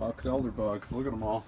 Box elder bugs. Look at them all.